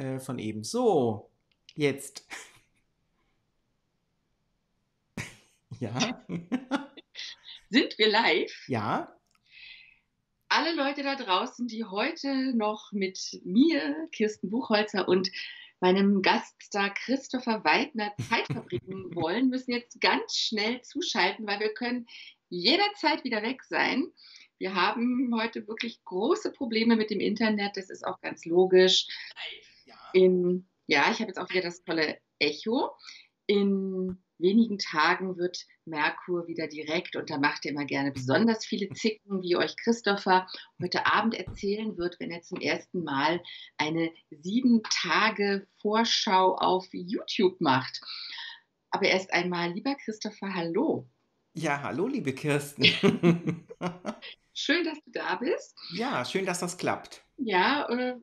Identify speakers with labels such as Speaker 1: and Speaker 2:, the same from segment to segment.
Speaker 1: äh, von eben. So, jetzt. ja.
Speaker 2: Sind wir live?
Speaker 1: Ja.
Speaker 2: Alle Leute da draußen, die heute noch mit mir, Kirsten Buchholzer und meinem Gaststar Christopher Weidner Zeit verbringen wollen, müssen jetzt ganz schnell zuschalten, weil wir können jederzeit wieder weg sein. Wir haben heute wirklich große Probleme mit dem Internet, das ist auch ganz logisch. In, ja, ich habe jetzt auch wieder das tolle Echo. In wenigen Tagen wird Merkur wieder direkt und da macht er immer gerne besonders viele Zicken, wie euch Christopher heute Abend erzählen wird, wenn er zum ersten Mal eine sieben Tage Vorschau auf YouTube macht. Aber erst einmal, lieber Christopher, hallo.
Speaker 1: Ja, hallo, liebe Kirsten.
Speaker 2: schön, dass du da bist.
Speaker 1: Ja, schön, dass das klappt.
Speaker 2: Ja, äh,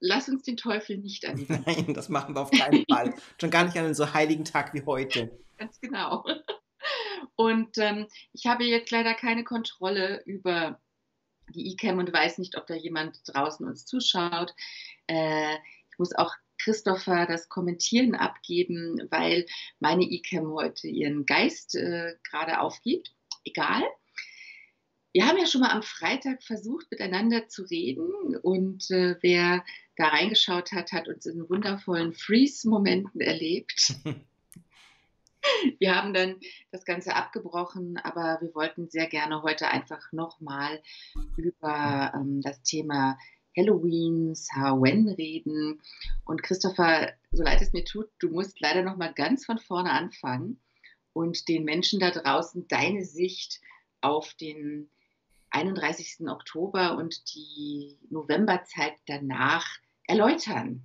Speaker 2: lass uns den Teufel nicht an die
Speaker 1: Wand. Nein, das machen wir auf keinen Fall. Schon gar nicht an einem so heiligen Tag wie heute.
Speaker 2: Ganz genau. Und ähm, ich habe jetzt leider keine Kontrolle über die eCam und weiß nicht, ob da jemand draußen uns zuschaut. Äh, ich muss auch Christopher das Kommentieren abgeben, weil meine eCam heute ihren Geist äh, gerade aufgibt. Egal. Wir haben ja schon mal am Freitag versucht, miteinander zu reden und äh, wer da reingeschaut hat, hat uns in wundervollen Freeze-Momenten erlebt. wir haben dann das Ganze abgebrochen, aber wir wollten sehr gerne heute einfach nochmal über ähm, das Thema Halloween, Samhain reden. Und Christopher, so leid es mir tut, du musst leider nochmal ganz von vorne anfangen und den Menschen da draußen deine Sicht auf den 31. Oktober und die Novemberzeit danach erläutern.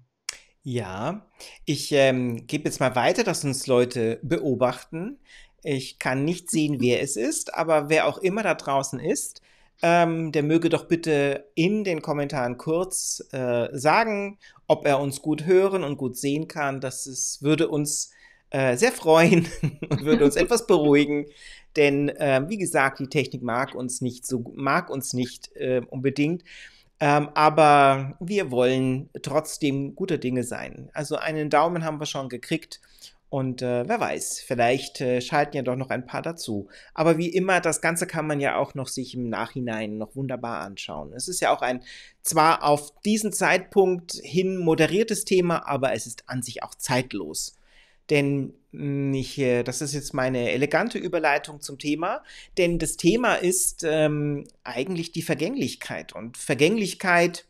Speaker 1: Ja, ich ähm, gebe jetzt mal weiter, dass uns Leute beobachten. Ich kann nicht sehen, wer es ist, aber wer auch immer da draußen ist, ähm, der möge doch bitte in den Kommentaren kurz äh, sagen, ob er uns gut hören und gut sehen kann. Das ist, würde uns äh, sehr freuen und würde uns etwas beruhigen. Denn äh, wie gesagt, die Technik mag uns nicht so mag uns nicht äh, unbedingt. Ähm, aber wir wollen trotzdem guter Dinge sein. Also einen Daumen haben wir schon gekriegt. Und äh, wer weiß, vielleicht äh, schalten ja doch noch ein paar dazu. Aber wie immer, das Ganze kann man ja auch noch sich im Nachhinein noch wunderbar anschauen. Es ist ja auch ein zwar auf diesen Zeitpunkt hin moderiertes Thema, aber es ist an sich auch zeitlos. Denn ich, äh, das ist jetzt meine elegante Überleitung zum Thema, denn das Thema ist ähm, eigentlich die Vergänglichkeit. Und Vergänglichkeit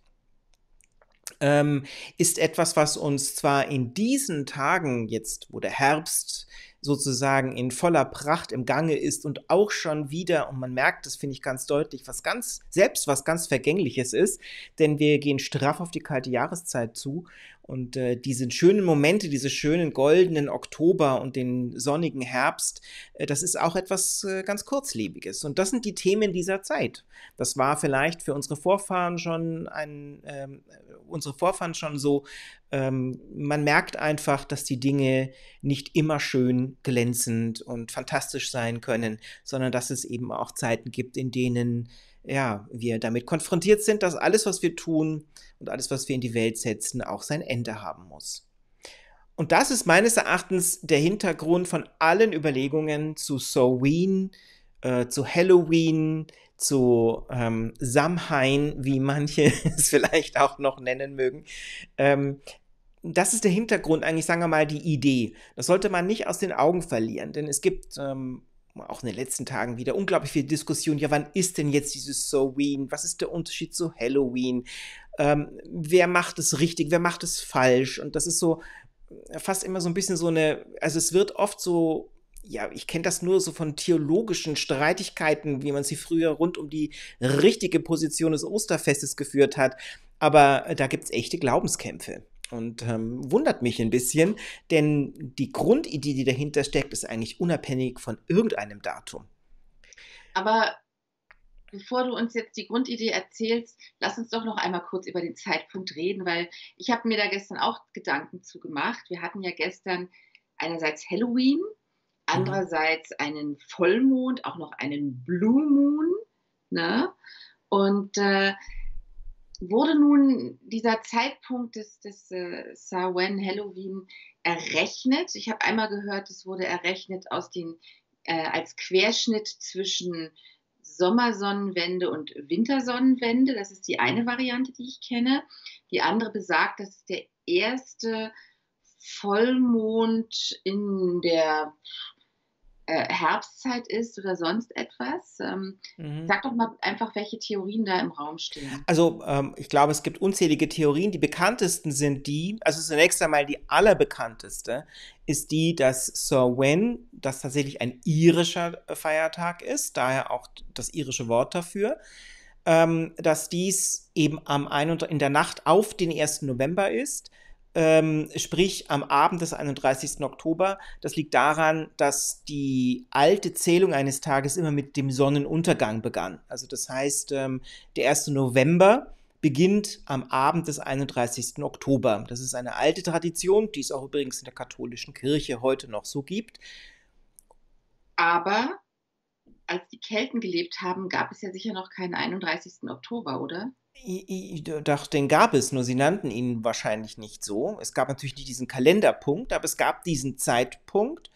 Speaker 1: ähm, ist etwas, was uns zwar in diesen Tagen jetzt, wo der Herbst sozusagen in voller Pracht im Gange ist und auch schon wieder, und man merkt, das finde ich ganz deutlich, was ganz, selbst was ganz Vergängliches ist, denn wir gehen straff auf die kalte Jahreszeit zu und äh, diese schönen Momente, diese schönen goldenen Oktober und den sonnigen Herbst, äh, das ist auch etwas äh, ganz Kurzlebiges. Und das sind die Themen dieser Zeit. Das war vielleicht für unsere Vorfahren schon ein, ähm, unsere Vorfahren schon so. Ähm, man merkt einfach, dass die Dinge nicht immer schön, glänzend und fantastisch sein können, sondern dass es eben auch Zeiten gibt, in denen ja, wir damit konfrontiert sind, dass alles, was wir tun und alles, was wir in die Welt setzen, auch sein Ende haben muss. Und das ist meines Erachtens der Hintergrund von allen Überlegungen zu Soween, äh, zu Halloween, zu ähm, Samhain, wie manche es vielleicht auch noch nennen mögen. Ähm, das ist der Hintergrund, eigentlich sagen wir mal die Idee. Das sollte man nicht aus den Augen verlieren, denn es gibt ähm, auch in den letzten Tagen wieder unglaublich viel Diskussion. Ja, wann ist denn jetzt dieses Halloween? Was ist der Unterschied zu Halloween? Ähm, wer macht es richtig? Wer macht es falsch? Und das ist so äh, fast immer so ein bisschen so eine, also es wird oft so ja, ich kenne das nur so von theologischen Streitigkeiten, wie man sie früher rund um die richtige Position des Osterfestes geführt hat. Aber äh, da gibt es echte Glaubenskämpfe. Und ähm, wundert mich ein bisschen, denn die Grundidee, die dahinter steckt, ist eigentlich unabhängig von irgendeinem Datum.
Speaker 2: Aber bevor du uns jetzt die Grundidee erzählst, lass uns doch noch einmal kurz über den Zeitpunkt reden, weil ich habe mir da gestern auch Gedanken zu gemacht. Wir hatten ja gestern einerseits Halloween, mhm. andererseits einen Vollmond, auch noch einen Blue Moon. Ne? Und äh, wurde nun dieser Zeitpunkt des, des äh, Samhain Halloween errechnet. Ich habe einmal gehört, es wurde errechnet aus den, äh, als Querschnitt zwischen Sommersonnenwende und Wintersonnenwende. Das ist die eine Variante, die ich kenne. Die andere besagt, dass der erste Vollmond in der äh, Herbstzeit ist oder sonst etwas. Ähm, mhm. Sag doch mal einfach, welche Theorien da im Raum stehen.
Speaker 1: Also ähm, ich glaube, es gibt unzählige Theorien. Die bekanntesten sind die, also zunächst einmal die allerbekannteste, ist die, dass Samhain, das tatsächlich ein irischer äh, Feiertag ist, daher auch das irische Wort dafür, ähm, dass dies eben am in der Nacht auf den 1. November ist ähm, sprich am Abend des 31. Oktober. Das liegt daran, dass die alte Zählung eines Tages immer mit dem Sonnenuntergang begann. Also das heißt, ähm, der 1. November beginnt am Abend des 31. Oktober. Das ist eine alte Tradition, die es auch übrigens in der katholischen Kirche heute noch so gibt.
Speaker 2: Aber als die Kelten gelebt haben, gab es ja sicher noch keinen 31. Oktober, oder?
Speaker 1: Ich dachte, den gab es, nur sie nannten ihn wahrscheinlich nicht so. Es gab natürlich nicht diesen Kalenderpunkt, aber es gab diesen Zeitpunkt.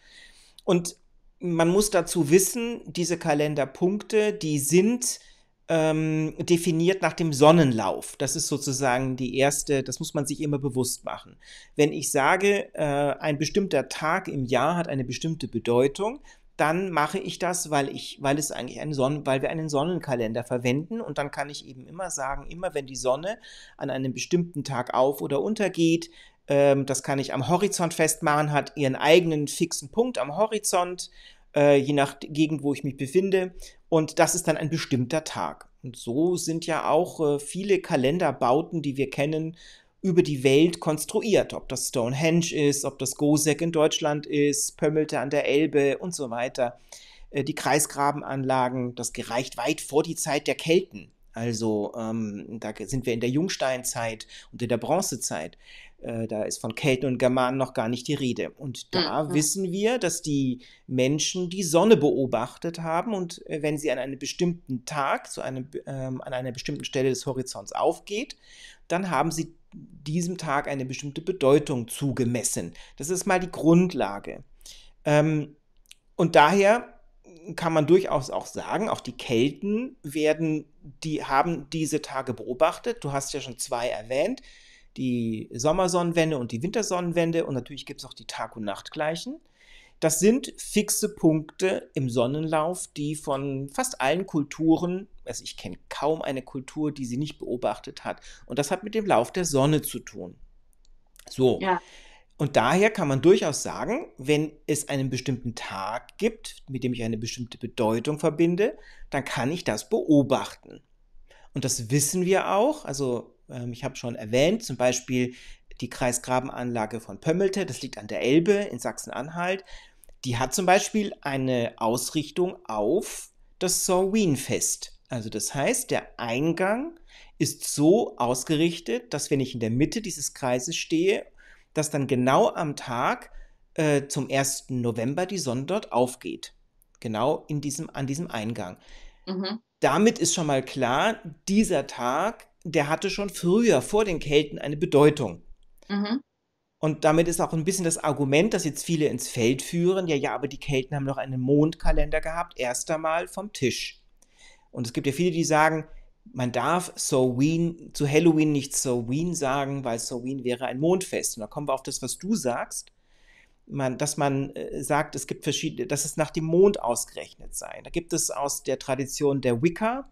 Speaker 1: Und man muss dazu wissen, diese Kalenderpunkte, die sind ähm, definiert nach dem Sonnenlauf. Das ist sozusagen die erste, das muss man sich immer bewusst machen. Wenn ich sage, äh, ein bestimmter Tag im Jahr hat eine bestimmte Bedeutung, dann mache ich das, weil ich, weil es eigentlich ein Sonnen, weil wir einen Sonnenkalender verwenden und dann kann ich eben immer sagen, immer wenn die Sonne an einem bestimmten Tag auf oder untergeht, ähm, das kann ich am Horizont festmachen, hat ihren eigenen fixen Punkt am Horizont, äh, je nach Gegend, wo ich mich befinde und das ist dann ein bestimmter Tag. Und so sind ja auch äh, viele Kalenderbauten, die wir kennen, über die Welt konstruiert. Ob das Stonehenge ist, ob das Gosek in Deutschland ist, Pömmelte an der Elbe und so weiter. Äh, die Kreisgrabenanlagen, das gereicht weit vor die Zeit der Kelten. Also ähm, da sind wir in der Jungsteinzeit und in der Bronzezeit. Äh, da ist von Kelten und Germanen noch gar nicht die Rede. Und da mhm. wissen wir, dass die Menschen die Sonne beobachtet haben und äh, wenn sie an einem bestimmten Tag zu einem, ähm, an einer bestimmten Stelle des Horizonts aufgeht, dann haben sie diesem Tag eine bestimmte Bedeutung zugemessen. Das ist mal die Grundlage. Ähm, und daher kann man durchaus auch sagen, auch die Kelten werden, die haben diese Tage beobachtet. Du hast ja schon zwei erwähnt, die Sommersonnenwende und die Wintersonnenwende und natürlich gibt es auch die Tag- und Nachtgleichen. Das sind fixe Punkte im Sonnenlauf, die von fast allen Kulturen, also ich kenne kaum eine Kultur, die sie nicht beobachtet hat. Und das hat mit dem Lauf der Sonne zu tun. So. Ja. Und daher kann man durchaus sagen, wenn es einen bestimmten Tag gibt, mit dem ich eine bestimmte Bedeutung verbinde, dann kann ich das beobachten. Und das wissen wir auch. Also ähm, ich habe schon erwähnt, zum Beispiel die Kreisgrabenanlage von Pömmelte, das liegt an der Elbe in Sachsen-Anhalt die hat zum Beispiel eine Ausrichtung auf das Samhain-Fest. Also das heißt, der Eingang ist so ausgerichtet, dass wenn ich in der Mitte dieses Kreises stehe, dass dann genau am Tag äh, zum 1. November die Sonne dort aufgeht. Genau in diesem, an diesem Eingang. Mhm. Damit ist schon mal klar, dieser Tag, der hatte schon früher vor den Kelten eine Bedeutung. Mhm. Und damit ist auch ein bisschen das Argument, das jetzt viele ins Feld führen, ja, ja, aber die Kelten haben noch einen Mondkalender gehabt, erst einmal vom Tisch. Und es gibt ja viele, die sagen, man darf Samhain, zu Halloween nicht Samhain sagen, weil Samhain wäre ein Mondfest. Und da kommen wir auf das, was du sagst, man, dass man äh, sagt, es gibt verschiedene, dass es nach dem Mond ausgerechnet sei. Da gibt es aus der Tradition der Wicca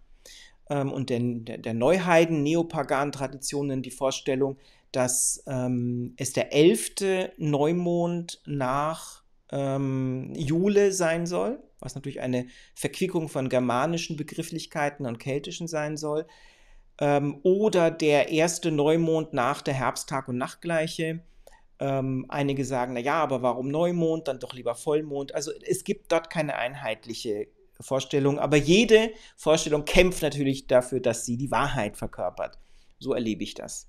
Speaker 1: ähm, und der, der, Neuheiden, neopaganen Traditionen die Vorstellung, dass ähm, es der elfte Neumond nach ähm, Jule sein soll, was natürlich eine Verquickung von germanischen Begrifflichkeiten und keltischen sein soll, ähm, oder der erste Neumond nach der Herbsttag- und Nachtgleiche. Ähm, einige sagen, na ja, aber warum Neumond, dann doch lieber Vollmond. Also es gibt dort keine einheitliche Vorstellung, aber jede Vorstellung kämpft natürlich dafür, dass sie die Wahrheit verkörpert. So erlebe ich das.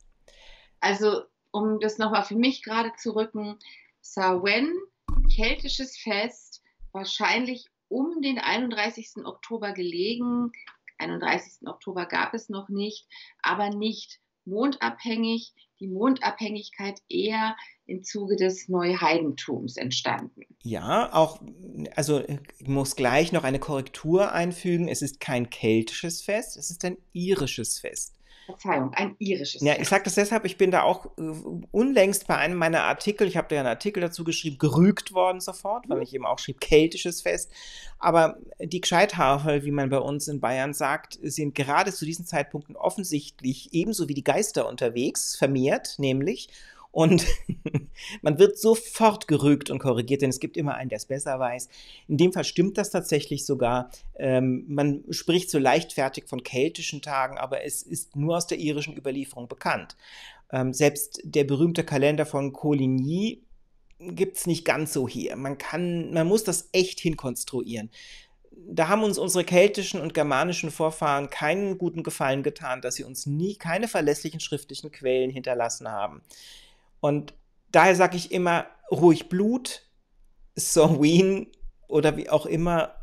Speaker 2: Also, um das nochmal für mich gerade zu rücken, Samhain, keltisches Fest, wahrscheinlich um den 31. Oktober gelegen, 31. Oktober gab es noch nicht, aber nicht mondabhängig, die Mondabhängigkeit eher im Zuge des Neuheidentums entstanden.
Speaker 1: Ja, auch, also ich muss gleich noch eine Korrektur einfügen. Es ist kein keltisches Fest, es ist ein irisches Fest.
Speaker 2: Verzeihung, ein irisches.
Speaker 1: Ja, ich sage das deshalb, ich bin da auch äh, unlängst bei einem meiner Artikel, ich habe da ja einen Artikel dazu geschrieben, gerügt worden sofort, weil mhm. ich eben auch schrieb, keltisches Fest. Aber die Gescheithafel, wie man bei uns in Bayern sagt, sind gerade zu diesen Zeitpunkten offensichtlich ebenso wie die Geister unterwegs, vermehrt nämlich. Und man wird sofort gerügt und korrigiert, denn es gibt immer einen, der es besser weiß. In dem Fall stimmt das tatsächlich sogar. Ähm, man spricht so leichtfertig von keltischen Tagen, aber es ist nur aus der irischen Überlieferung bekannt. Ähm, selbst der berühmte Kalender von Coligny gibt es nicht ganz so hier. Man kann, man muss das echt hinkonstruieren da haben uns unsere keltischen und germanischen Vorfahren keinen guten Gefallen getan, dass sie uns nie keine verlässlichen schriftlichen Quellen hinterlassen haben. Und daher sage ich immer, ruhig Blut, Samhain oder wie auch immer.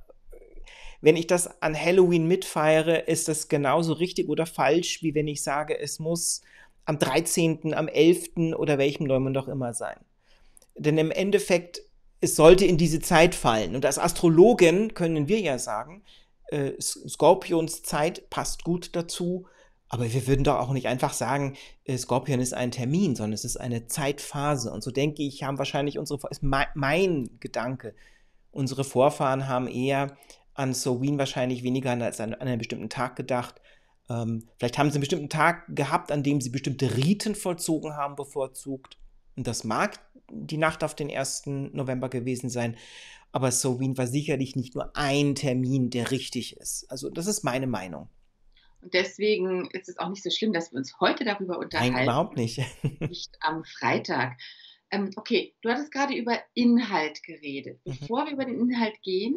Speaker 1: Wenn ich das an Halloween mitfeiere, ist das genauso richtig oder falsch, wie wenn ich sage, es muss am 13., am 11. oder welchem Neumond auch immer sein. Denn im Endeffekt, es sollte in diese Zeit fallen. Und als Astrologen können wir ja sagen, äh, Skorpions Zeit passt gut dazu. Aber wir würden doch auch nicht einfach sagen, äh, Skorpion ist ein Termin, sondern es ist eine Zeitphase. Und so denke ich, haben wahrscheinlich unsere, ist mein, Gedanke, unsere Vorfahren haben eher an Sowin wahrscheinlich weniger als an, an einen bestimmten Tag gedacht. Ähm, vielleicht haben sie einen bestimmten Tag gehabt, an dem sie bestimmte Riten vollzogen haben, bevorzugt. Und das mag die Nacht auf den 1. November gewesen sein. Aber Sowin war sicherlich nicht nur ein Termin, der richtig ist. Also, das ist meine Meinung.
Speaker 2: Und deswegen ist es auch nicht so schlimm, dass wir uns heute darüber unterhalten.
Speaker 1: Nein, überhaupt nicht.
Speaker 2: nicht am Freitag. Ähm, okay, du hattest gerade über Inhalt geredet. Mhm. Bevor mhm. wir über den Inhalt gehen,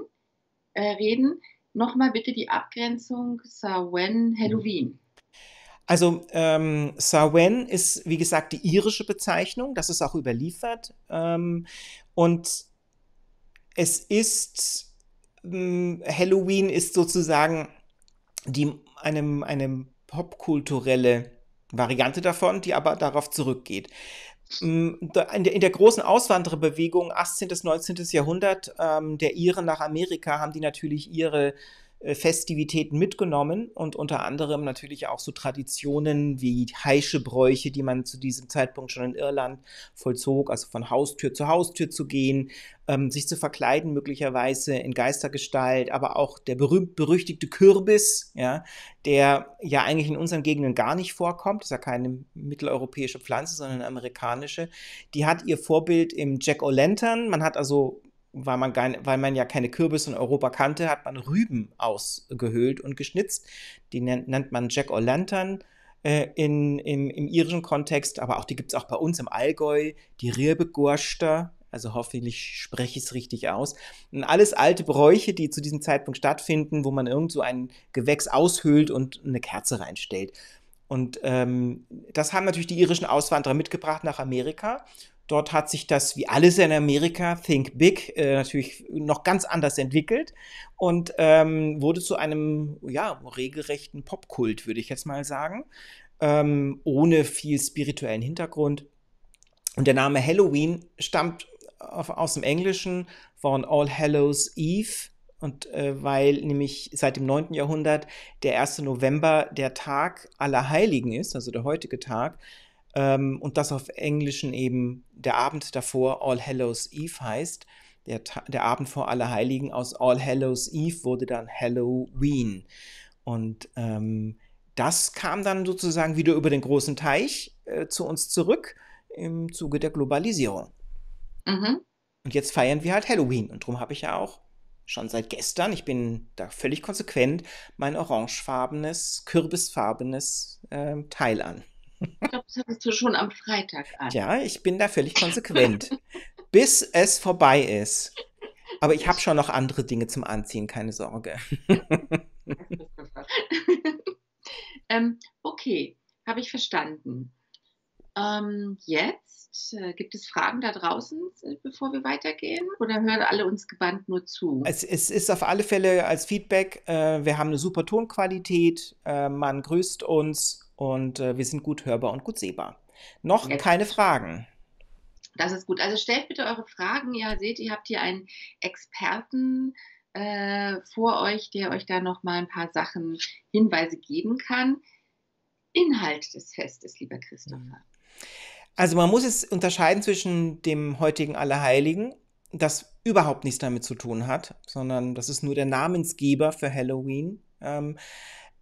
Speaker 2: äh, reden, nochmal bitte die Abgrenzung Samhain Halloween.
Speaker 1: Also ähm, Samhain ist, wie gesagt, die irische Bezeichnung. Das ist auch überliefert. Ähm, und es ist, ähm, Halloween ist sozusagen die einem, eine popkulturelle Variante davon, die aber darauf zurückgeht. Mm, in der, in der großen Auswandererbewegung 18. bis 19. Jahrhundert ähm, der Iren nach Amerika haben die natürlich ihre Festivitäten mitgenommen und unter anderem natürlich auch so Traditionen wie Heischebräuche, die man zu diesem Zeitpunkt schon in Irland vollzog, also von Haustür zu Haustür zu gehen, ähm, sich zu verkleiden, möglicherweise in Geistergestalt, aber auch der berühmt-berüchtigte Kürbis, ja, der ja eigentlich in unseren Gegenden gar nicht vorkommt, ist ja keine mitteleuropäische Pflanze, sondern eine amerikanische, die hat ihr Vorbild im Jack O'Lantern, man hat also weil man, gar, weil man ja keine Kürbisse in Europa kannte, hat man Rüben ausgehöhlt und geschnitzt. Die nennt, nennt man Jack O'Lantern äh, in, im, im irischen Kontext, aber auch die gibt es auch bei uns im Allgäu, die Rirbegurster, also hoffentlich spreche ich es richtig aus. Und alles alte Bräuche, die zu diesem Zeitpunkt stattfinden, wo man irgend so ein Gewächs aushöhlt und eine Kerze reinstellt. Und ähm, das haben natürlich die irischen Auswanderer mitgebracht nach Amerika. Dort hat sich das, wie alles in Amerika, Think Big, äh, natürlich noch ganz anders entwickelt und ähm, wurde zu einem, ja, regelrechten Popkult, würde ich jetzt mal sagen, ähm, ohne viel spirituellen Hintergrund. Und der Name Halloween stammt auf, aus dem Englischen von All Hallows Eve. Und äh, weil nämlich seit dem 9. Jahrhundert der 1. November der Tag aller Heiligen ist, also der heutige Tag, ähm, und das auf Englischen eben der Abend davor All Hallows Eve heißt. Der, der Abend vor Allerheiligen aus All Hallows Eve wurde dann Halloween. Und ähm, das kam dann sozusagen wieder über den großen Teich äh, zu uns zurück im Zuge der Globalisierung. Mhm. Und jetzt feiern wir halt Halloween. Und darum habe ich ja auch schon seit gestern, ich bin da völlig konsequent, mein orangefarbenes, kürbisfarbenes äh, Teil an.
Speaker 2: Ich glaube, das hattest du schon am Freitag an.
Speaker 1: Ja, ich bin da völlig konsequent. bis es vorbei ist. Aber ich habe schon noch andere Dinge zum Anziehen, keine Sorge.
Speaker 2: ähm, okay, habe ich verstanden. ähm, jetzt? Äh, gibt es Fragen da draußen, äh, bevor wir weitergehen? Oder hören alle uns gebannt nur zu?
Speaker 1: Es, es ist auf alle Fälle als Feedback, äh, wir haben eine super Tonqualität, äh, man grüßt uns und äh, wir sind gut hörbar und gut sehbar. Noch jetzt. keine Fragen.
Speaker 2: Das ist gut. Also stellt bitte eure Fragen. Ihr seht, ihr habt hier einen Experten äh, vor euch, der euch da noch mal ein paar Sachen, Hinweise geben kann. Inhalt des Festes, lieber Christopher.
Speaker 1: Also man muss es unterscheiden zwischen dem heutigen Allerheiligen, das überhaupt nichts damit zu tun hat, sondern das ist nur der Namensgeber für Halloween. Ähm,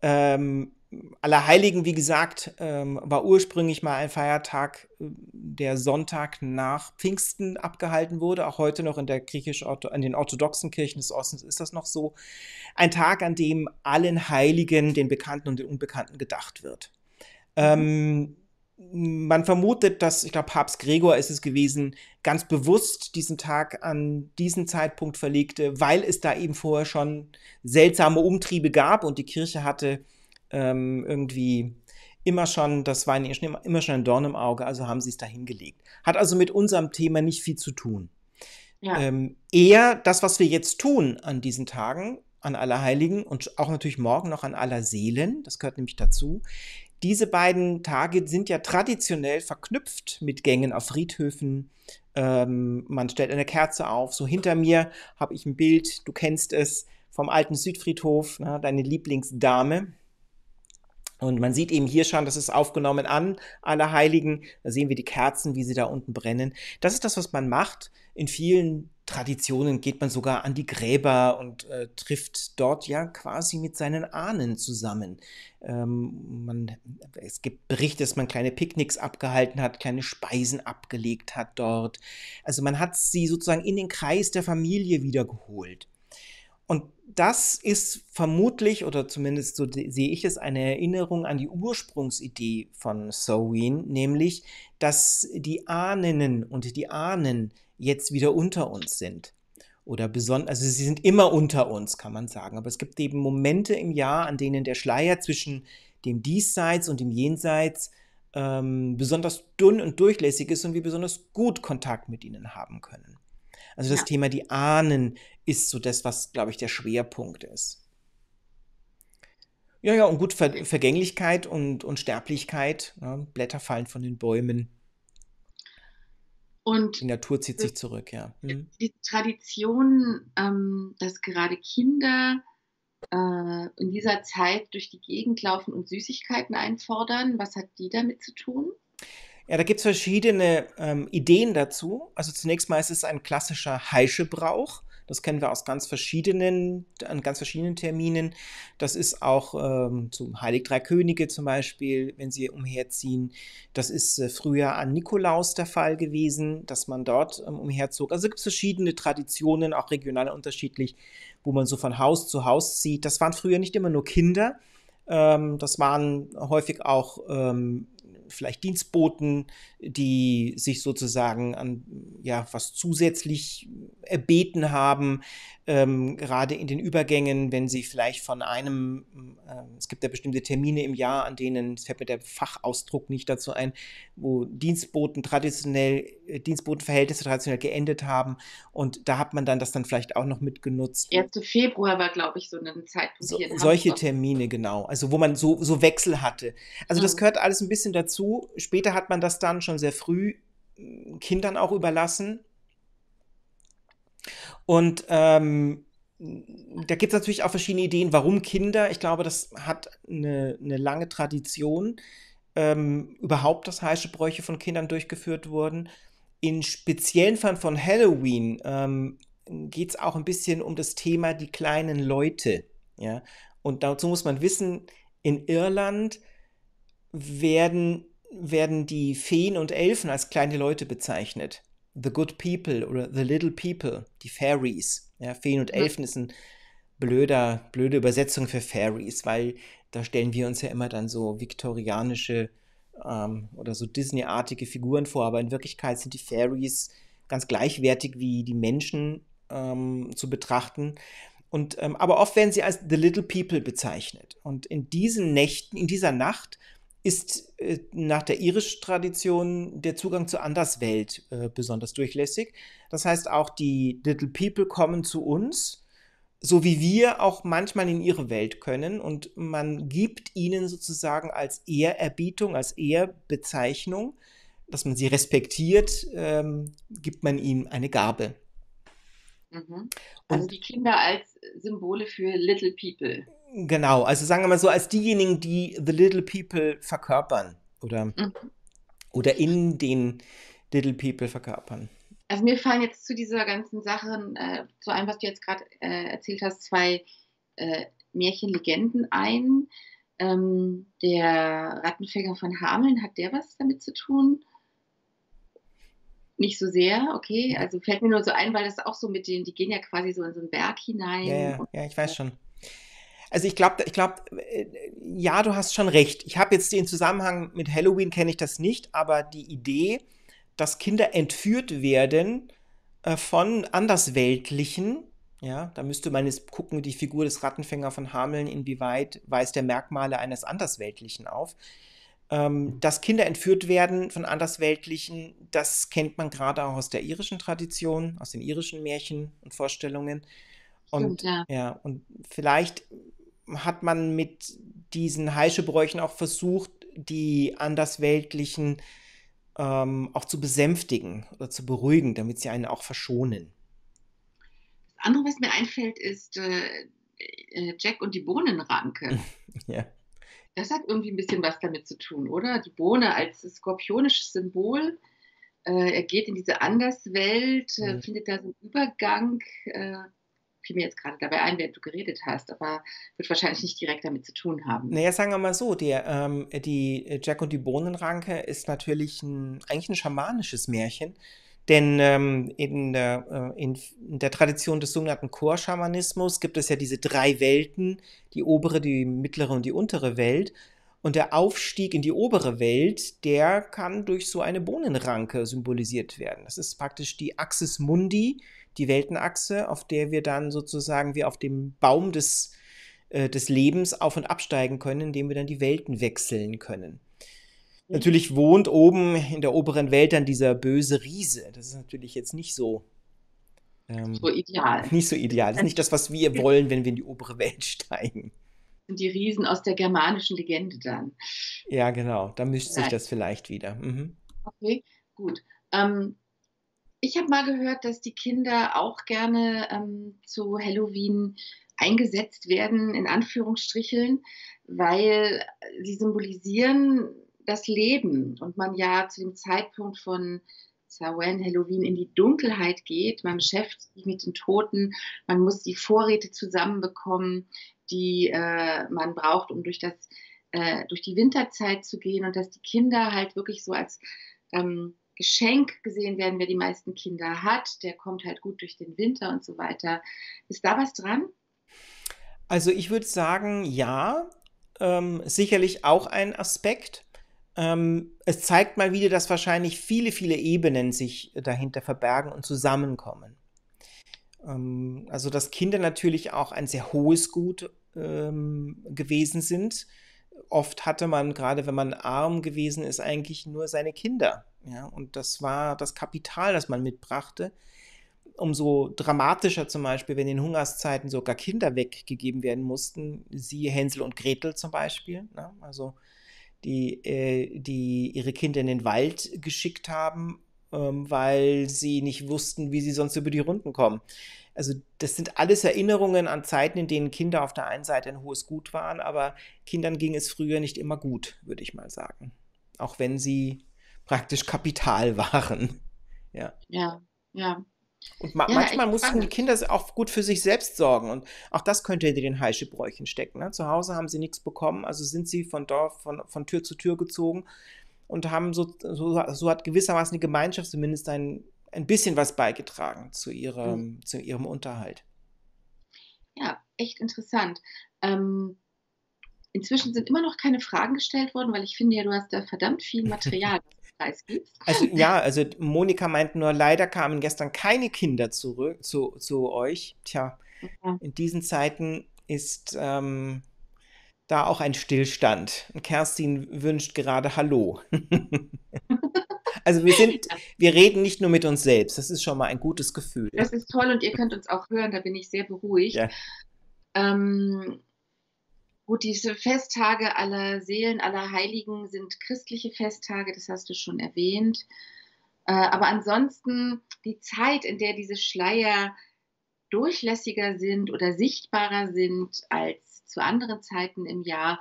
Speaker 1: ähm, Allerheiligen, wie gesagt, ähm, war ursprünglich mal ein Feiertag, äh, der Sonntag nach Pfingsten abgehalten wurde. Auch heute noch in der griechisch in den orthodoxen Kirchen des Ostens ist das noch so. Ein Tag, an dem allen Heiligen, den Bekannten und den Unbekannten gedacht wird. Ähm, man vermutet, dass, ich glaube, Papst Gregor ist es gewesen, ganz bewusst diesen Tag an diesen Zeitpunkt verlegte, weil es da eben vorher schon seltsame Umtriebe gab und die Kirche hatte ähm, irgendwie immer schon, das war ihnen immer schon ein Dorn im Auge, also haben sie es da hingelegt. Hat also mit unserem Thema nicht viel zu tun. Ja. Ähm, eher das, was wir jetzt tun an diesen Tagen, an Allerheiligen und auch natürlich morgen noch an aller Seelen, das gehört nämlich dazu. Diese beiden Tage sind ja traditionell verknüpft mit Gängen auf Friedhöfen. Ähm, man stellt eine Kerze auf. So hinter mir habe ich ein Bild, du kennst es, vom alten Südfriedhof, na, deine Lieblingsdame, und man sieht eben hier schon, das ist aufgenommen an Allerheiligen. Da sehen wir die Kerzen, wie sie da unten brennen. Das ist das, was man macht. In vielen Traditionen geht man sogar an die Gräber und äh, trifft dort ja quasi mit seinen Ahnen zusammen. Ähm, man, es gibt Berichte, dass man kleine Picknicks abgehalten hat, kleine Speisen abgelegt hat dort. Also man hat sie sozusagen in den Kreis der Familie wiedergeholt. Und das ist vermutlich, oder zumindest so sehe ich es, eine Erinnerung an die Ursprungsidee von Sowin, nämlich, dass die Ahnen und die Ahnen jetzt wieder unter uns sind. Oder besonders, also sie sind immer unter uns, kann man sagen. Aber es gibt eben Momente im Jahr, an denen der Schleier zwischen dem Diesseits und dem Jenseits ähm, besonders dünn und durchlässig ist und wir besonders gut Kontakt mit ihnen haben können. Also das ja. Thema die Ahnen ist so das, was, glaube ich, der Schwerpunkt ist. Ja, ja, und gut, Ver Vergänglichkeit und, und Sterblichkeit. Ne? Blätter fallen von den Bäumen. Und die Natur zieht sich zurück, ja.
Speaker 2: Hm. Die Tradition, ähm, dass gerade Kinder äh, in dieser Zeit durch die Gegend laufen und Süßigkeiten einfordern, was hat die damit zu tun?
Speaker 1: Ja, da gibt es verschiedene ähm, Ideen dazu. Also zunächst mal ist es ein klassischer Heischebrauch. Das kennen wir aus ganz verschiedenen, an ganz verschiedenen Terminen. Das ist auch ähm, zum Heilig Drei Könige zum Beispiel, wenn sie umherziehen. Das ist äh, früher an Nikolaus der Fall gewesen, dass man dort ähm, umherzog. Also gibt es verschiedene Traditionen, auch regional unterschiedlich, wo man so von Haus zu Haus zieht. Das waren früher nicht immer nur Kinder. Ähm, das waren häufig auch ähm, vielleicht Dienstboten, die sich sozusagen an ja was zusätzlich erbeten haben, ähm, gerade in den Übergängen, wenn sie vielleicht von einem, äh, es gibt ja bestimmte Termine im Jahr, an denen, es fällt mir der Fachausdruck nicht dazu ein, wo Dienstboten traditionell, äh, Dienstbotenverhältnisse traditionell geendet haben und da hat man dann das dann vielleicht auch noch mitgenutzt.
Speaker 2: 1. Februar war, glaube ich, so ein Zeitpunkt
Speaker 1: so, Solche Termine, genau, also wo man so, so Wechsel hatte. Also mhm. das gehört alles ein bisschen dazu. Später hat man das dann schon sehr früh äh, Kindern auch überlassen und ähm, da gibt es natürlich auch verschiedene Ideen, warum Kinder. Ich glaube, das hat eine, eine lange Tradition, ähm, überhaupt, dass Heischebräuche von Kindern durchgeführt wurden. In speziellen Fällen von Halloween ähm, geht es auch ein bisschen um das Thema die kleinen Leute. Ja? Und dazu muss man wissen, in Irland werden, werden die Feen und Elfen als kleine Leute bezeichnet. The Good People oder The Little People, die Fairies. Ja, Feen und Elfen ja. ist eine blöder, blöde Übersetzung für Fairies, weil da stellen wir uns ja immer dann so viktorianische ähm, oder so Disney-artige Figuren vor, aber in Wirklichkeit sind die Fairies ganz gleichwertig wie die Menschen ähm, zu betrachten. Und, ähm, aber oft werden sie als The Little People bezeichnet. Und in diesen Nächten, in dieser Nacht, ist äh, nach der irischen Tradition der Zugang zur Anderswelt äh, besonders durchlässig. Das heißt, auch die Little People kommen zu uns, so wie wir auch manchmal in ihre Welt können. Und man gibt ihnen sozusagen als Ehrerbietung, als Ehrbezeichnung, dass man sie respektiert, ähm, gibt man ihnen eine Gabe.
Speaker 2: Mhm. Also Und, die Kinder als Symbole für Little People.
Speaker 1: Genau, also sagen wir mal so, als diejenigen, die The Little People verkörpern oder, mhm. oder in den Little People verkörpern.
Speaker 2: Also mir fallen jetzt zu dieser ganzen Sache, äh, zu allem, was du jetzt gerade äh, erzählt hast, zwei äh, Märchenlegenden ein. Ähm, der Rattenfänger von Hameln, hat der was damit zu tun? Nicht so sehr, okay. Also fällt mir nur so ein, weil das auch so mit den, die gehen ja quasi so in so einen Berg hinein.
Speaker 1: Ja, ja, ja ich weiß schon. Also ich glaube, ich glaube, äh, ja, du hast schon recht. Ich habe jetzt den Zusammenhang mit Halloween kenne ich das nicht, aber die Idee, dass Kinder entführt werden äh, von Andersweltlichen, ja, da müsste man jetzt gucken, die Figur des Rattenfänger von Hameln, inwieweit weist der Merkmale eines Andersweltlichen auf. Ähm, dass Kinder entführt werden von Andersweltlichen, das kennt man gerade auch aus der irischen Tradition, aus den irischen Märchen und Vorstellungen. Und, Stimmt, ja. ja, und vielleicht hat man mit diesen Heischebräuchen auch versucht, die Andersweltlichen ähm, auch zu besänftigen oder zu beruhigen, damit sie einen auch verschonen.
Speaker 2: Das andere, was mir einfällt, ist äh, äh Jack und die Bohnenranke. ja. Das hat irgendwie ein bisschen was damit zu tun, oder? Die Bohne als skorpionisches Symbol. Äh, er geht in diese Anderswelt, äh, mhm. findet da so einen Übergang. Äh, fiel mir jetzt gerade dabei ein, während du geredet hast, aber wird wahrscheinlich nicht direkt damit zu tun haben.
Speaker 1: Naja, sagen wir mal so, der, ähm, die Jack und die Bohnenranke ist natürlich ein, eigentlich ein schamanisches Märchen. Denn ähm, in, der, äh, in, der Tradition des sogenannten Chorschamanismus gibt es ja diese drei Welten, die obere, die mittlere und die untere Welt. Und der Aufstieg in die obere Welt, der kann durch so eine Bohnenranke symbolisiert werden. Das ist praktisch die Axis Mundi, die Weltenachse, auf der wir dann sozusagen wie auf dem Baum des, äh, des Lebens auf- und absteigen können, indem wir dann die Welten wechseln können. Mhm. Natürlich wohnt oben in der oberen Welt dann dieser böse Riese. Das ist natürlich jetzt nicht so.
Speaker 2: Ähm, so ideal.
Speaker 1: Nicht so ideal. Das ist nicht das, was wir wollen, wenn wir in die obere Welt steigen.
Speaker 2: Und die Riesen aus der germanischen Legende dann.
Speaker 1: Ja, genau. Da mischt sich das vielleicht wieder. Mhm.
Speaker 2: Okay, gut. Ähm, ich habe mal gehört, dass die Kinder auch gerne ähm, zu Halloween eingesetzt werden, in Anführungsstrichen, weil sie symbolisieren das Leben und man ja zu dem Zeitpunkt von Samhain, Halloween in die Dunkelheit geht. Man beschäftigt sich mit den Toten, man muss die Vorräte zusammenbekommen, die äh, man braucht, um durch, das, äh, durch die Winterzeit zu gehen und dass die Kinder halt wirklich so als ähm, Geschenk gesehen werden, wer die meisten Kinder hat, der kommt halt gut durch den Winter und so weiter. Ist da was dran?
Speaker 1: Also ich würde sagen, ja, ähm, sicherlich auch ein Aspekt. Ähm, es zeigt mal wieder, dass wahrscheinlich viele, viele Ebenen sich dahinter verbergen und zusammenkommen. Ähm, also dass Kinder natürlich auch ein sehr hohes Gut ähm, gewesen sind. Oft hatte man, gerade wenn man arm gewesen ist, eigentlich nur seine Kinder ja, und das war das Kapital, das man mitbrachte. Umso dramatischer zum Beispiel, wenn in Hungerszeiten sogar Kinder weggegeben werden mussten, siehe Hänsel und Gretel zum Beispiel. Ne? Also die, äh, die ihre Kinder in den Wald geschickt haben, ähm, weil sie nicht wussten, wie sie sonst über die Runden kommen. Also das sind alles Erinnerungen an Zeiten, in denen Kinder auf der einen Seite ein hohes Gut waren, aber Kindern ging es früher nicht immer gut, würde ich mal sagen. Auch wenn sie praktisch Kapital waren. Ja.
Speaker 2: Ja, ja.
Speaker 1: Und ma ja, manchmal mussten die Kinder auch gut für sich selbst sorgen. Und auch das könnte hinter den Heischebräuchen stecken. Ne? Zu Hause haben sie nichts bekommen, also sind sie von Dorf, von, von Tür zu Tür gezogen und haben so, so, so hat gewissermaßen die Gemeinschaft zumindest ein, ein bisschen was beigetragen zu ihrem, mhm. zu ihrem Unterhalt.
Speaker 2: Ja, echt interessant. Ähm, inzwischen sind immer noch keine Fragen gestellt worden, weil ich finde ja, du hast da verdammt viel Material.
Speaker 1: Also ja, also Monika meint nur, leider kamen gestern keine Kinder zurück zu, zu euch. Tja, ja. in diesen Zeiten ist, ähm, da auch ein Stillstand. Kerstin wünscht gerade Hallo. also wir sind, wir reden nicht nur mit uns selbst. Das ist schon mal ein gutes Gefühl.
Speaker 2: Das ist toll und ihr könnt uns auch hören. Da bin ich sehr beruhigt. Ja. Ähm, gut, diese Festtage aller Seelen, aller Heiligen sind christliche Festtage. Das hast du schon erwähnt. Äh, aber ansonsten die Zeit, in der diese Schleier durchlässiger sind oder sichtbarer sind als zu anderen Zeiten im Jahr.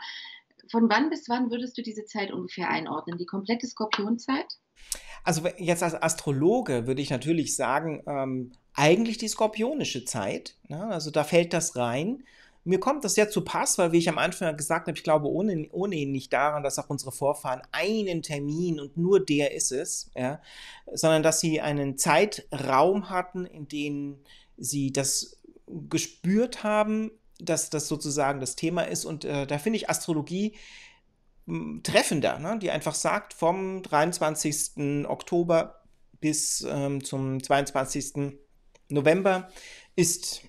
Speaker 2: Von wann bis wann würdest du diese Zeit ungefähr einordnen? Die komplette Skorpionzeit?
Speaker 1: Also jetzt als Astrologe würde ich natürlich sagen, ähm, eigentlich die skorpionische Zeit. Ne? Also da fällt das rein. Mir kommt das ja zu Pass, weil, wie ich am Anfang gesagt habe, ich glaube ohne, ohnehin nicht daran, dass auch unsere Vorfahren einen Termin und nur der ist es, ja, sondern dass sie einen Zeitraum hatten, in dem sie das gespürt haben, dass das sozusagen das Thema ist. Und äh, da finde ich Astrologie hm, treffender, ne? die einfach sagt, vom 23. Oktober bis ähm, zum 22. November ist,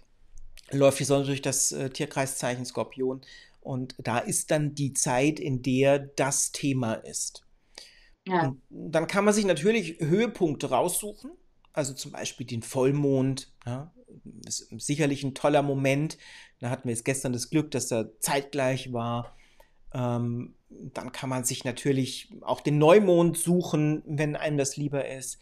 Speaker 1: läuft die Sonne durch das äh, Tierkreiszeichen Skorpion. Und da ist dann die Zeit, in der das Thema ist. Ja. Und dann kann man sich natürlich Höhepunkte raussuchen, also zum Beispiel den Vollmond, ja, ist sicherlich ein toller Moment. Da hatten wir jetzt gestern das Glück, dass er zeitgleich war. Ähm, dann kann man sich natürlich auch den Neumond suchen, wenn einem das lieber ist.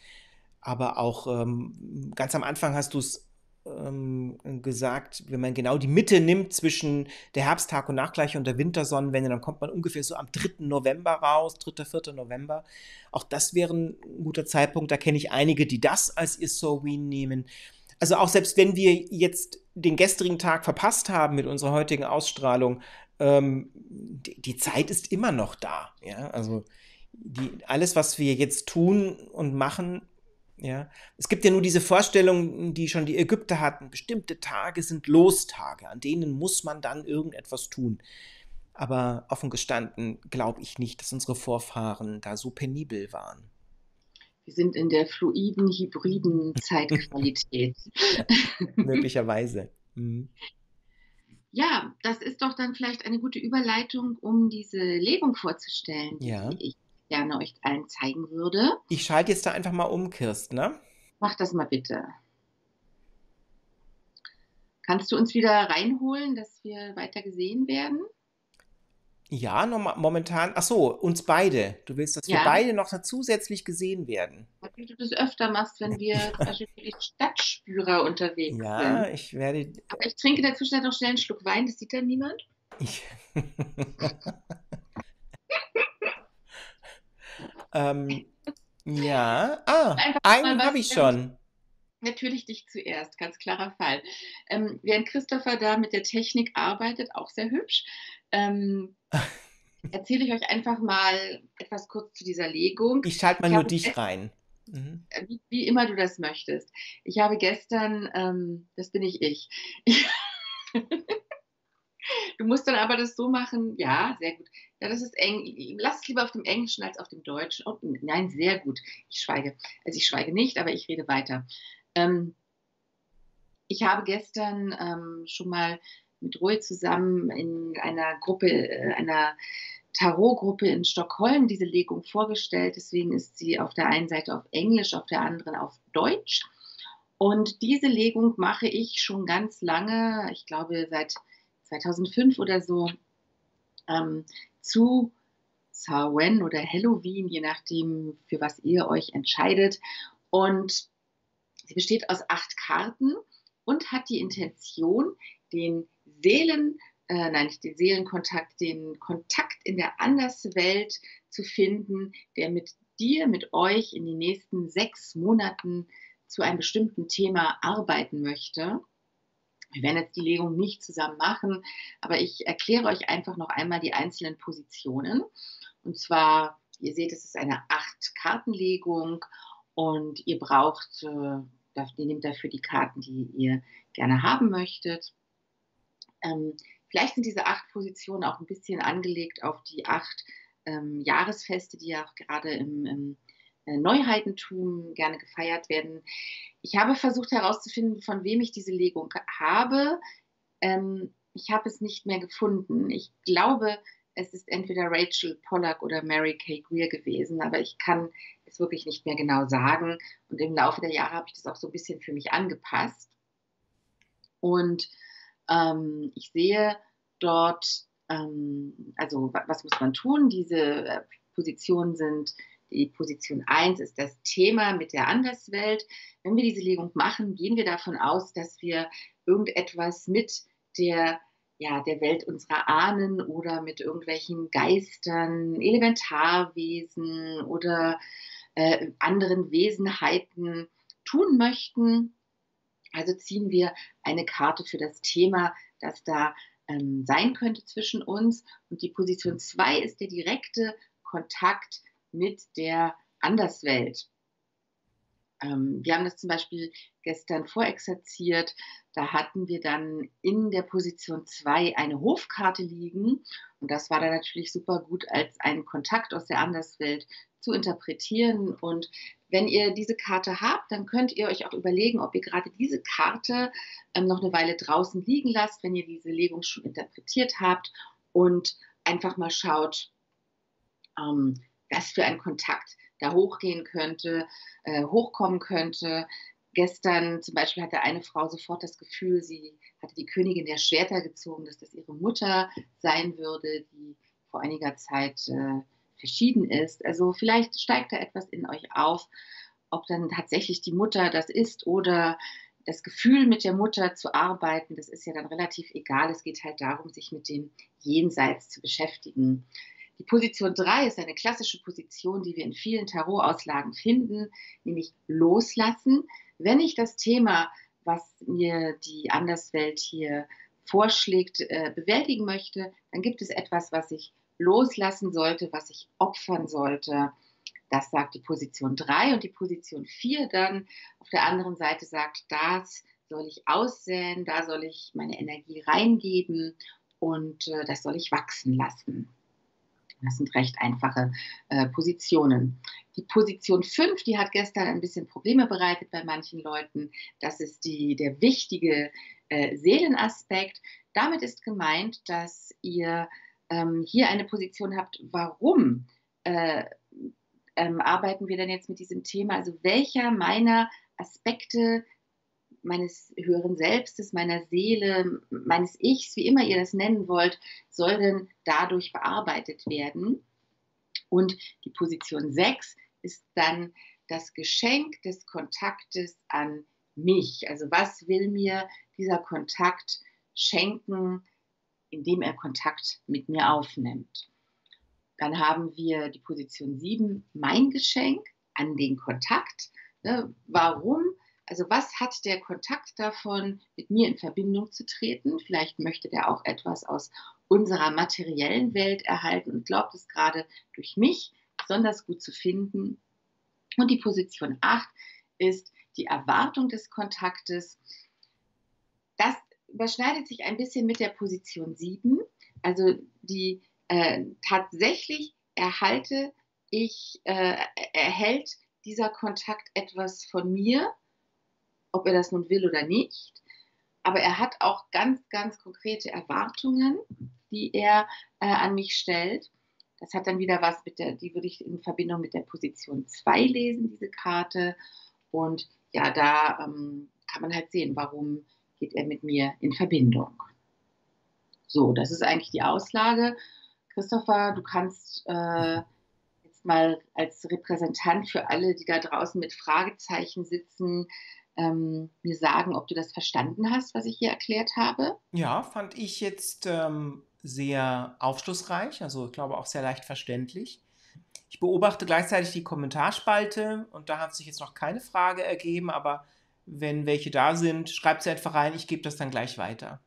Speaker 1: Aber auch ähm, ganz am Anfang hast du es ähm, gesagt, wenn man genau die Mitte nimmt zwischen der Herbsttag und Nachgleiche und der Wintersonnenwende, dann kommt man ungefähr so am 3. November raus, 3., 4. November. Auch das wäre ein guter Zeitpunkt. Da kenne ich einige, die das als ihr Sowin nehmen. Also auch selbst wenn wir jetzt den gestrigen Tag verpasst haben mit unserer heutigen Ausstrahlung, ähm, die, die, Zeit ist immer noch da. Ja, also die, alles, was wir jetzt tun und machen, ja, es gibt ja nur diese Vorstellung, die schon die Ägypter hatten. Bestimmte Tage sind Lostage, an denen muss man dann irgendetwas tun. Aber offen gestanden glaube ich nicht, dass unsere Vorfahren da so penibel waren.
Speaker 2: Wir sind in der fluiden, hybriden Zeitqualität.
Speaker 1: möglicherweise. Mhm.
Speaker 2: Ja, das ist doch dann vielleicht eine gute Überleitung, um diese Legung vorzustellen,
Speaker 1: ja.
Speaker 2: die ich gerne euch allen zeigen würde.
Speaker 1: Ich schalte jetzt da einfach mal um, Kirsten, ne?
Speaker 2: Mach das mal bitte. Kannst du uns wieder reinholen, dass wir weiter gesehen werden?
Speaker 1: Ja, momentan. Ach so, uns beide. Du willst, dass wir beide noch zusätzlich gesehen werden.
Speaker 2: Wie du das öfter machst, wenn wir zum Beispiel die Stadtspürer unterwegs
Speaker 1: ja,
Speaker 2: sind.
Speaker 1: Ja, ich werde.
Speaker 2: Aber ich trinke dazwischen noch schnell einen Schluck Wein, das sieht dann niemand.
Speaker 1: Ich. ähm, ja. Ah, einen habe ich schon.
Speaker 2: Natürlich dich zuerst, ganz klarer Fall. Ähm, während Christopher da mit der Technik arbeitet, auch sehr hübsch, ähm, erzähle ich euch einfach mal etwas kurz zu dieser Legung.
Speaker 1: Ich schalte mal ich nur dich rein.
Speaker 2: Mhm. Äh, wie, wie, immer du das möchtest. Ich habe gestern, ähm, das bin ich ich. du musst dann aber das so machen, ja, sehr gut. Ja, das ist eng. Lass es lieber auf dem Englischen als auf dem Deutschen. Oh, nein, sehr gut. Ich schweige. Also ich schweige nicht, aber ich rede weiter. Ähm, ich habe gestern ähm, schon mal mit Roy zusammen in einer Gruppe, äh, einer Tarotgruppe in Stockholm diese Legung vorgestellt. Deswegen ist sie auf der einen Seite auf Englisch, auf der anderen auf Deutsch. Und diese Legung mache ich schon ganz lange, ich glaube seit 2005 oder so, ähm, zu Samhain oder Halloween, je nachdem, für was ihr euch entscheidet. Und sie besteht aus acht Karten und hat die Intention, den Seelen, äh, nein, nicht den Seelenkontakt, den Kontakt in der Anderswelt zu finden, der mit dir, mit euch in den nächsten sechs Monaten zu einem bestimmten Thema arbeiten möchte. Wir werden jetzt die Legung nicht zusammen machen, aber ich erkläre euch einfach noch einmal die einzelnen Positionen. Und zwar, ihr seht, es ist eine Acht-Kartenlegung und ihr braucht, äh, ihr nehmt dafür die Karten, die ihr gerne haben möchtet. Ähm, vielleicht sind diese acht Positionen auch ein bisschen angelegt auf die acht ähm, Jahresfeste, die ja auch gerade im, im Neuheitentum gerne gefeiert werden. Ich habe versucht herauszufinden, von wem ich diese Legung habe. Ähm, ich habe es nicht mehr gefunden. Ich glaube, es ist entweder Rachel Pollack oder Mary Kay Greer gewesen, aber ich kann es wirklich nicht mehr genau sagen. Und im Laufe der Jahre habe ich das auch so ein bisschen für mich angepasst. Und ähm, ich sehe dort, ähm, also was muss man tun? Diese äh, Positionen sind, die Position 1 ist das Thema mit der Anderswelt. Wenn wir diese Legung machen, gehen wir davon aus, dass wir irgendetwas mit der ja, der Welt unserer Ahnen oder mit irgendwelchen Geistern, Elementarwesen oder äh, anderen Wesenheiten tun möchten. Also ziehen wir eine Karte für das Thema, das da ähm, sein könnte zwischen uns. Und die Position 2 ist der direkte Kontakt mit der Anderswelt. Ähm, wir haben das zum Beispiel gestern vorexerziert. Da hatten wir dann in der Position 2 eine Hofkarte liegen. Und das war dann natürlich super gut als einen Kontakt aus der Anderswelt zu interpretieren. Und wenn ihr diese Karte habt, dann könnt ihr euch auch überlegen, ob ihr gerade diese Karte ähm, noch eine Weile draußen liegen lasst, wenn ihr diese Legung schon interpretiert habt und einfach mal schaut, ähm, was für ein Kontakt da hochgehen könnte, äh, hochkommen könnte. Gestern zum Beispiel hatte eine Frau sofort das Gefühl, sie hatte die Königin der Schwerter gezogen, dass das ihre Mutter sein würde, die vor einiger Zeit äh, verschieden ist. Also vielleicht steigt da etwas in euch auf, ob dann tatsächlich die Mutter das ist oder das Gefühl mit der Mutter zu arbeiten, das ist ja dann relativ egal. Es geht halt darum, sich mit dem Jenseits zu beschäftigen. Die Position 3 ist eine klassische Position, die wir in vielen Tarot-Auslagen finden, nämlich loslassen. Wenn ich das Thema, was mir die Anderswelt hier vorschlägt, äh, bewältigen möchte, dann gibt es etwas, was ich loslassen sollte, was ich opfern sollte. Das sagt die Position 3 und die Position 4 dann auf der anderen Seite sagt, das soll ich aussäen, da soll ich meine Energie reingeben und äh, das soll ich wachsen lassen. Das sind recht einfache äh, Positionen. Die Position 5, die hat gestern ein bisschen Probleme bereitet bei manchen Leuten. Das ist die, der wichtige äh, Seelenaspekt. Damit ist gemeint, dass ihr ähm, hier eine Position habt, warum äh, ähm, arbeiten wir denn jetzt mit diesem Thema? Also welcher meiner Aspekte meines höheren Selbstes, meiner Seele, meines Ichs, wie immer ihr das nennen wollt, soll denn dadurch bearbeitet werden. Und die Position 6 ist dann das Geschenk des Kontaktes an mich. Also was will mir dieser Kontakt schenken, indem er Kontakt mit mir aufnimmt. Dann haben wir die Position 7, mein Geschenk an den Kontakt. Ne, warum also was hat der Kontakt davon, mit mir in Verbindung zu treten? Vielleicht möchte der auch etwas aus unserer materiellen Welt erhalten und glaubt es gerade durch mich besonders gut zu finden. Und die Position 8 ist die Erwartung des Kontaktes. Das überschneidet sich ein bisschen mit der Position 7. Also die äh, tatsächlich erhalte ich, äh, erhält dieser Kontakt etwas von mir ob er das nun will oder nicht. Aber er hat auch ganz, ganz konkrete Erwartungen, die er äh, an mich stellt. Das hat dann wieder was mit der, die würde ich in Verbindung mit der Position 2 lesen, diese Karte. Und ja, da ähm, kann man halt sehen, warum geht er mit mir in Verbindung. So, das ist eigentlich die Auslage. Christopher, du kannst äh, jetzt mal als Repräsentant für alle, die da draußen mit Fragezeichen sitzen, ähm, mir sagen, ob du das verstanden hast, was ich hier erklärt habe?
Speaker 1: Ja, fand ich jetzt ähm, sehr aufschlussreich, also ich glaube auch sehr leicht verständlich. Ich beobachte gleichzeitig die Kommentarspalte und da hat sich jetzt noch keine Frage ergeben, aber wenn welche da sind, schreibt sie einfach rein, ich gebe das dann gleich weiter.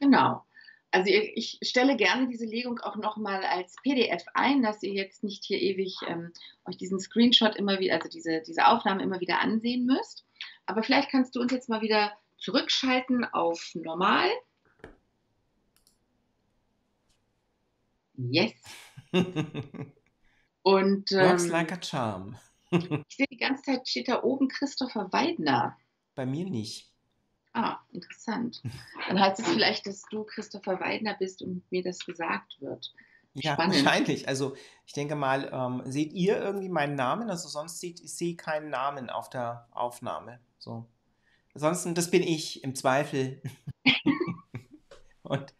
Speaker 2: Genau. Also ich stelle gerne diese Legung auch nochmal als PDF ein, dass ihr jetzt nicht hier ewig ähm, euch diesen Screenshot immer wieder, also diese, diese Aufnahme immer wieder ansehen müsst. Aber vielleicht kannst du uns jetzt mal wieder zurückschalten auf normal. Yes. Und
Speaker 1: ähm, Works like a charm.
Speaker 2: ich sehe die ganze Zeit steht da oben Christopher Weidner.
Speaker 1: Bei mir nicht.
Speaker 2: Ah, interessant. Dann heißt es vielleicht, dass du Christopher Weidner bist und mir das gesagt wird.
Speaker 1: Ja, Spannend. wahrscheinlich. Also ich denke mal, ähm, seht ihr irgendwie meinen Namen? Also sonst sieht ich sehe keinen Namen auf der Aufnahme. So. Ansonsten, das bin ich im Zweifel. und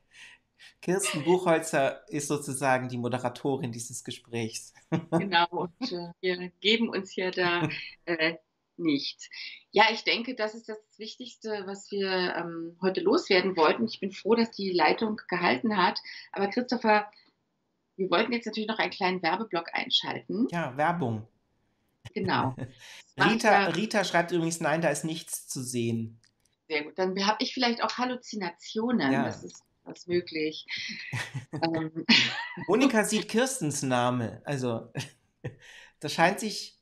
Speaker 1: Kirsten Buchholzer ist sozusagen die Moderatorin dieses Gesprächs.
Speaker 2: genau, und äh, wir geben uns ja da äh, nichts. Ja, ich denke, das ist das Wichtigste, was wir ähm, heute loswerden wollten. Ich bin froh, dass die Leitung gehalten hat. Aber Christopher, wir wollten jetzt natürlich noch einen kleinen Werbeblock einschalten.
Speaker 1: Ja, Werbung.
Speaker 2: Genau.
Speaker 1: Rita, Rita schreibt übrigens, nein, da ist nichts zu sehen.
Speaker 2: Sehr gut. Dann habe ich vielleicht auch Halluzinationen. Ja. Das ist was möglich.
Speaker 1: Ähm. Monika sieht Kirstens Name. Also, das scheint sich.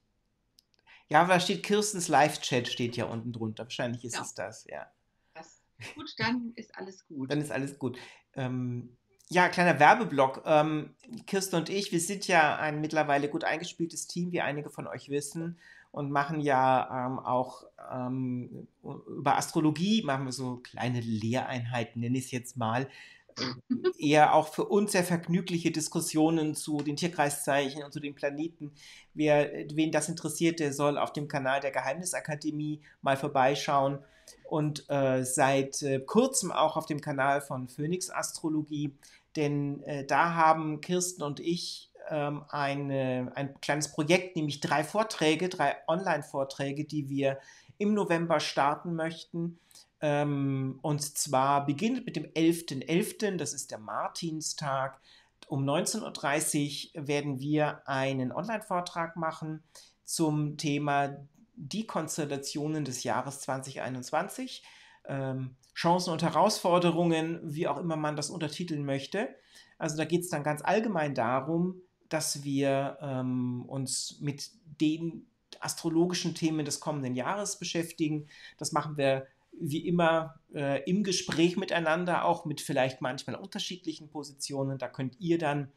Speaker 1: Ja, da steht Kirstens Live-Chat, steht ja unten drunter. Wahrscheinlich ist ja. es das, ja.
Speaker 2: Das, gut, dann ist alles gut.
Speaker 1: Dann ist alles gut. Ähm, ja, kleiner Werbeblock. Ähm, Kirsten und ich, wir sind ja ein mittlerweile gut eingespieltes Team, wie einige von euch wissen, und machen ja ähm, auch ähm, über Astrologie, machen wir so kleine Lehreinheiten, nenne ich es jetzt mal. Eher auch für uns sehr vergnügliche Diskussionen zu den Tierkreiszeichen und zu den Planeten. Wer, wen das interessiert, der soll auf dem Kanal der Geheimnisakademie mal vorbeischauen und äh, seit äh, kurzem auch auf dem Kanal von Phoenix Astrologie, denn äh, da haben Kirsten und ich ähm, eine, ein kleines Projekt, nämlich drei Vorträge, drei Online-Vorträge, die wir im November starten möchten. Ähm, und zwar beginnt mit dem 11.11., .11., das ist der Martinstag. Um 19.30 Uhr werden wir einen Online-Vortrag machen zum Thema die Konstellationen des Jahres 2021. Ähm, Chancen und Herausforderungen, wie auch immer man das untertiteln möchte. Also da geht es dann ganz allgemein darum, dass wir ähm, uns mit den astrologischen Themen des kommenden Jahres beschäftigen. Das machen wir wie immer äh, im Gespräch miteinander, auch mit vielleicht manchmal unterschiedlichen Positionen. Da könnt ihr dann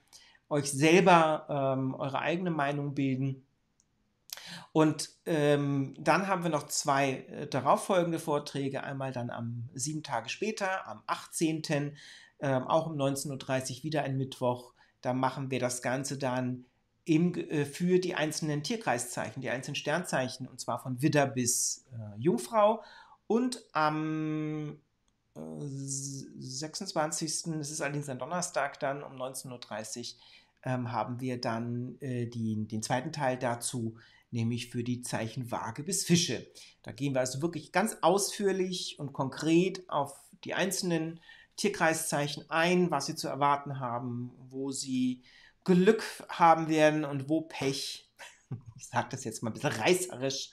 Speaker 1: euch selber ähm, eure eigene Meinung bilden. Und ähm, dann haben wir noch zwei äh, darauffolgende Vorträge. Einmal dann am sieben Tage später, am 18. Ähm, auch um 19.30 Uhr wieder ein Mittwoch. Da machen wir das Ganze dann im, äh, für die einzelnen Tierkreiszeichen, die einzelnen Sternzeichen, und zwar von Widder bis äh, Jungfrau. Und am 26. Äh, es ist allerdings ein Donnerstag dann um 19.30 Uhr, ähm, haben wir dann äh, die, den zweiten Teil dazu, nämlich für die Zeichen Waage bis Fische. Da gehen wir also wirklich ganz ausführlich und konkret auf die einzelnen Tierkreiszeichen ein, was sie zu erwarten haben, wo sie Glück haben werden und wo Pech. Ich sage das jetzt mal ein bisschen reißerisch.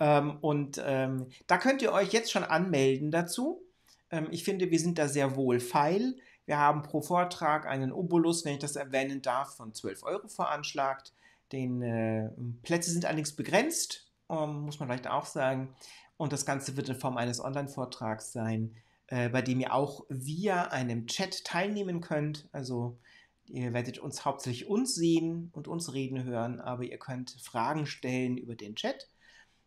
Speaker 1: Ähm, und ähm, da könnt ihr euch jetzt schon anmelden dazu. Ähm, ich finde, wir sind da sehr wohlfeil. Wir haben pro Vortrag einen Obolus, wenn ich das erwähnen darf, von 12 Euro veranschlagt. Den äh, Plätze sind allerdings begrenzt, um, muss man vielleicht auch sagen. Und das Ganze wird in Form eines Online-Vortrags sein, äh, bei dem ihr auch via einem Chat teilnehmen könnt. Also ihr werdet uns hauptsächlich uns sehen und uns reden hören, aber ihr könnt Fragen stellen über den Chat.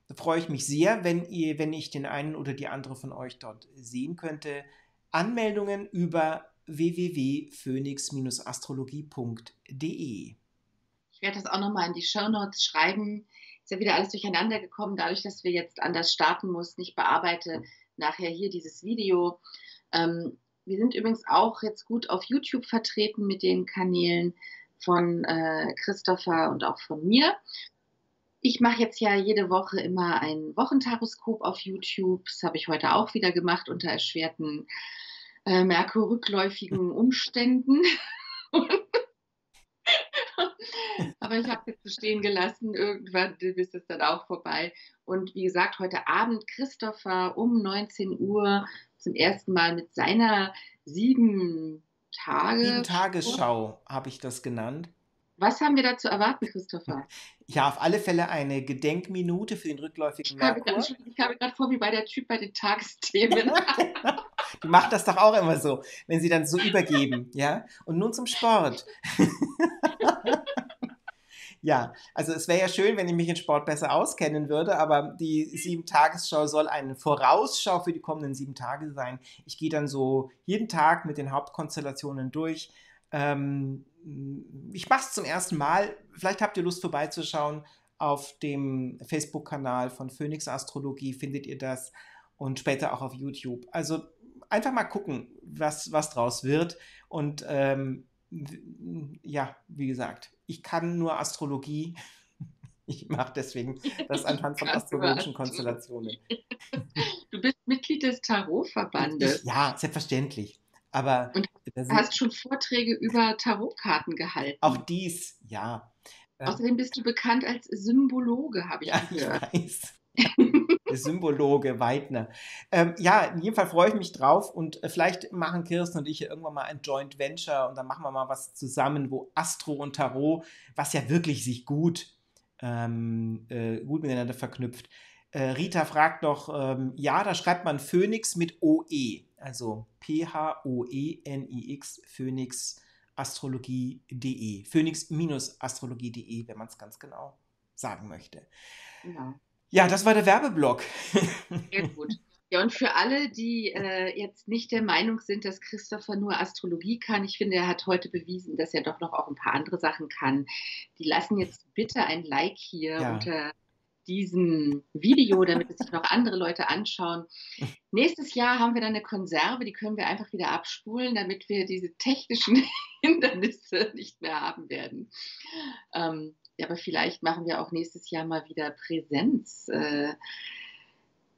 Speaker 1: Da freue ich mich sehr, wenn, ihr, wenn ich den einen oder die andere von euch dort sehen könnte. Anmeldungen über www.phoenix-astrologie.de.
Speaker 2: Ich werde das auch nochmal in die Show Notes schreiben. Ist ja wieder alles durcheinander gekommen, dadurch, dass wir jetzt anders starten mussten. Ich bearbeite nachher hier dieses Video. Ähm, wir sind übrigens auch jetzt gut auf YouTube vertreten mit den Kanälen von äh, Christopher und auch von mir. Ich mache jetzt ja jede Woche immer ein Wochentaroskop auf YouTube. Das habe ich heute auch wieder gemacht unter erschwerten äh, Merkur-rückläufigen Umständen. Aber ich habe es stehen gelassen. Irgendwann ist es dann auch vorbei. Und wie gesagt, heute Abend Christopher um 19 Uhr zum ersten Mal mit seiner sieben Tage.
Speaker 1: Sieben Tagesschau habe ich das genannt.
Speaker 2: Was haben wir da zu erwarten, Christopher?
Speaker 1: Ja, auf alle Fälle eine Gedenkminute für den rückläufigen Merkur.
Speaker 2: Ich habe gerade vor, wie bei der Typ bei den Tagesthemen.
Speaker 1: Die macht das doch auch immer so, wenn sie dann so übergeben, ja? Und nun zum Sport. Ja, also es wäre ja schön, wenn ich mich in Sport besser auskennen würde, aber die Sieben-Tagesschau soll eine Vorausschau für die kommenden sieben Tage sein. Ich gehe dann so jeden Tag mit den Hauptkonstellationen durch. Ähm, ich mache es zum ersten Mal. Vielleicht habt ihr Lust vorbeizuschauen. Auf dem Facebook-Kanal von Phoenix Astrologie findet ihr das und später auch auf YouTube. Also einfach mal gucken, was, was draus wird. Und ähm, ja, wie gesagt, ich kann nur Astrologie. Ich mache deswegen das anhand von astrologischen Konstellationen.
Speaker 2: Du bist Mitglied des Tarotverbandes.
Speaker 1: Ja, selbstverständlich. Aber
Speaker 2: und du hast schon Vorträge über Tarotkarten gehalten.
Speaker 1: Auch dies, ja.
Speaker 2: Außerdem bist du bekannt als Symbologe, habe ich ja, gehört.
Speaker 1: Ich weiß. Symbologe Weidner. Ähm, ja, in jedem Fall freue ich mich drauf und äh, vielleicht machen Kirsten und ich irgendwann mal ein Joint Venture und dann machen wir mal was zusammen, wo Astro und Tarot, was ja wirklich sich gut, ähm, äh, gut miteinander verknüpft. Äh, Rita fragt noch, ähm, ja, da schreibt man Phoenix mit OE, also P-H-O-E-N-I-X, Phoenix astrologie.de, phoenix-astrologie.de, wenn man es ganz genau sagen möchte. Ja. Ja, das war der Werbeblock.
Speaker 2: Sehr gut. Ja, und für alle, die äh, jetzt nicht der Meinung sind, dass Christopher nur Astrologie kann, ich finde, er hat heute bewiesen, dass er doch noch auch ein paar andere Sachen kann. Die lassen jetzt bitte ein Like hier ja. unter diesem Video, damit es sich noch andere Leute anschauen. Nächstes Jahr haben wir dann eine Konserve, die können wir einfach wieder abspulen, damit wir diese technischen Hindernisse nicht mehr haben werden. Ähm, aber vielleicht machen wir auch nächstes Jahr mal wieder Präsenzvorträge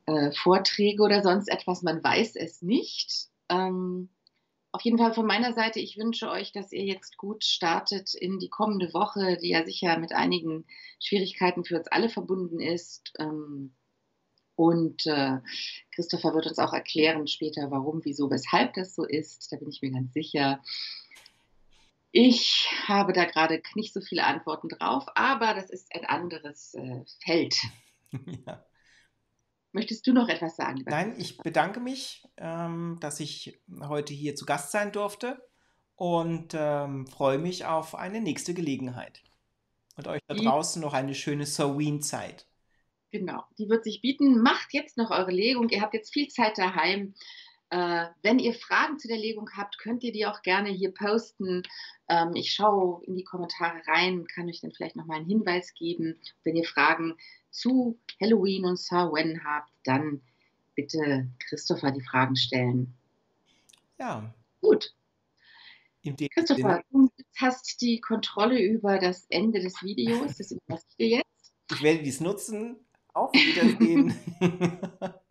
Speaker 2: äh, äh, oder sonst etwas. Man weiß es nicht. Ähm, auf jeden Fall von meiner Seite, ich wünsche euch, dass ihr jetzt gut startet in die kommende Woche, die ja sicher mit einigen Schwierigkeiten für uns alle verbunden ist. Ähm, und äh, Christopher wird uns auch erklären später, warum, wieso, weshalb das so ist. Da bin ich mir ganz sicher. Ich habe da gerade nicht so viele Antworten drauf, aber das ist ein anderes äh, Feld. Ja. Möchtest du noch etwas sagen?
Speaker 1: Nein, ich bedanke mich, ähm, dass ich heute hier zu Gast sein durfte und ähm, freue mich auf eine nächste Gelegenheit. Und euch da draußen noch eine schöne Soween-Zeit.
Speaker 2: Genau, die wird sich bieten. Macht jetzt noch eure Legung. Ihr habt jetzt viel Zeit daheim. Äh, wenn ihr Fragen zu der Legung habt, könnt ihr die auch gerne hier posten. Ähm, ich schaue in die Kommentare rein, kann euch dann vielleicht nochmal einen Hinweis geben. Wenn ihr Fragen zu Halloween und Samhain habt, dann bitte Christopher die Fragen stellen.
Speaker 1: Ja.
Speaker 2: Gut. Christopher, du hast die Kontrolle über das Ende des Videos. Das überlasse ich dir jetzt.
Speaker 1: Ich werde dies nutzen. Auf Wiedersehen.